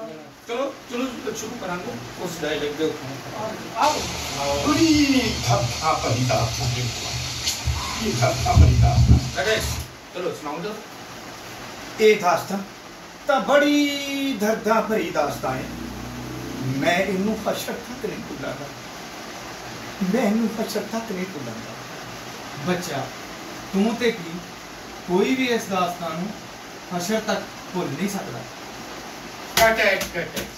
चलो चलो शुरू तो उस डायलॉग आओ पूरी ये चलो सुनाओ तो ए ता बड़ी भरी है मैं तक नहीं मैं तक नहीं बच्चा तू ते की कोई भी इस दास्तां ਨੂੰ ਹਸ਼ਰ ਤੱਕ ਭੁੱਲ ਨਹੀਂ Okay, good.